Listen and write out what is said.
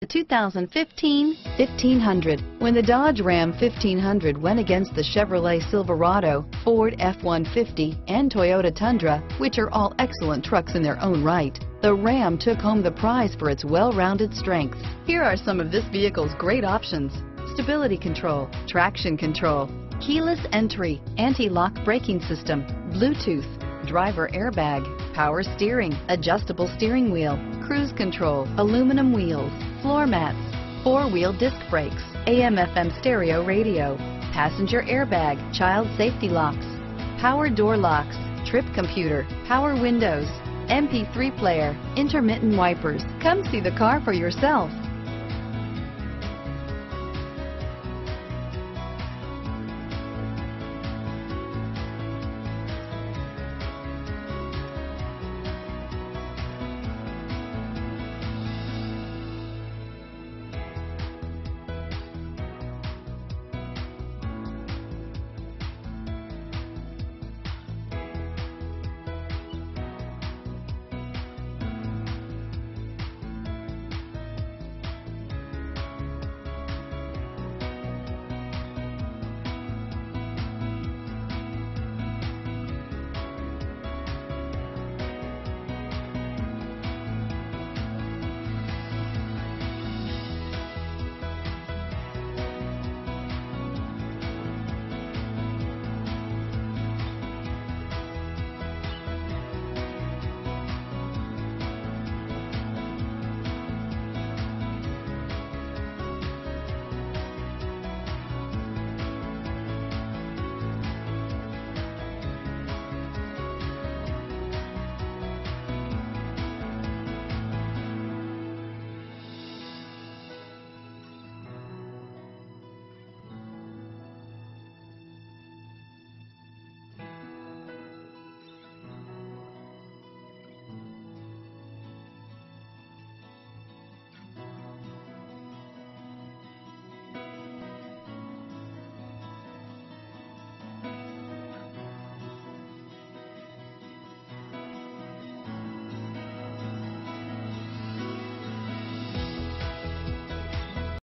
The 2015 1500. When the Dodge Ram 1500 went against the Chevrolet Silverado, Ford F-150, and Toyota Tundra, which are all excellent trucks in their own right, the Ram took home the prize for its well-rounded strengths. Here are some of this vehicle's great options. Stability control, traction control, keyless entry, anti-lock braking system, Bluetooth, driver airbag, power steering, adjustable steering wheel, cruise control, aluminum wheels, floor mats, four-wheel disc brakes, AM FM stereo radio, passenger airbag, child safety locks, power door locks, trip computer, power windows, MP3 player, intermittent wipers. Come see the car for yourself.